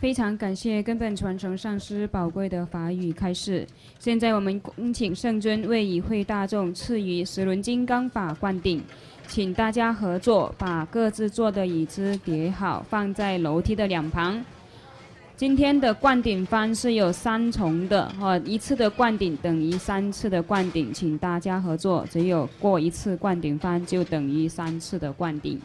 非常感谢根本传承上师宝贵的法语开示。现在我们恭请圣尊为与会大众赐予十轮金刚法灌顶，请大家合作，把各自坐的椅子叠好，放在楼梯的两旁。今天的灌顶方是有三重的，哈，一次的灌顶等于三次的灌顶，请大家合作。只有过一次灌顶方就等于三次的灌顶。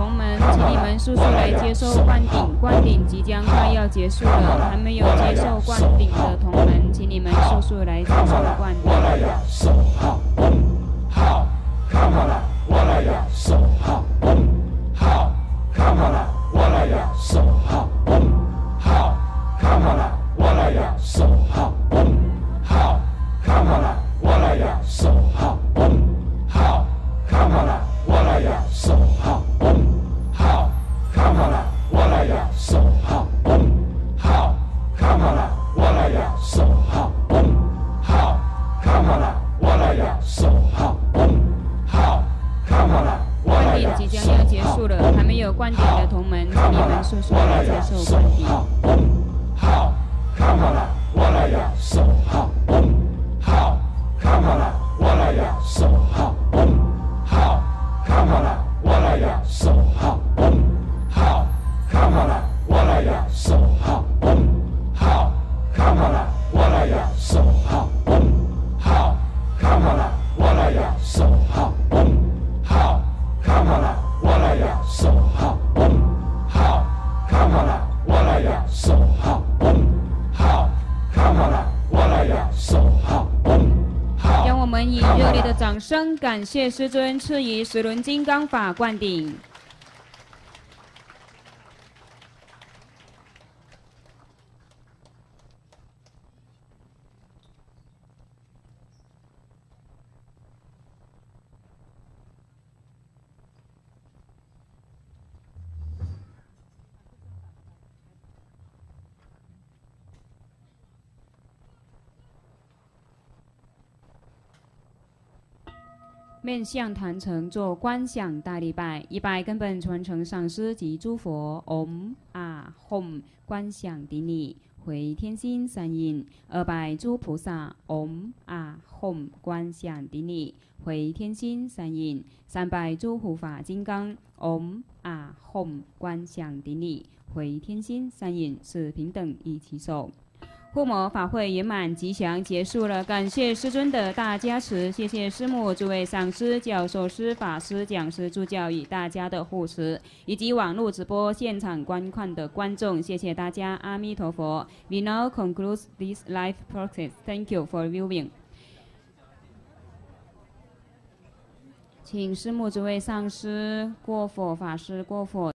同门，请你们速速来接受灌顶，灌顶即将快要结束了，还没有接受灌顶的同门，请你们速速来接受灌顶。们有观点的同门，你们速速接受观点。看好了，我，手，看好了，我，手。声感谢师尊赐予十轮金刚法灌顶。面向坛城做观想大礼拜，一拜根本传承上师及诸佛嗡啊 Hom 观想顶礼，回天心三印；二拜诸菩萨嗡啊 Hom 观想顶礼，回天心三印；三拜诸护法金刚嗡啊 Hom 观想顶礼，回天心三印，是平等一起受。护摩法会圆满吉祥结束了，感谢师尊的大加持，谢谢师母、诸位上师、教授师、法师、讲师、助教与大家的护持，以及网络直播现场观看的观众，谢谢大家，阿弥陀佛。We now conclude this live process. Thank you for viewing. 请师母、诸位上师过佛，法师过佛。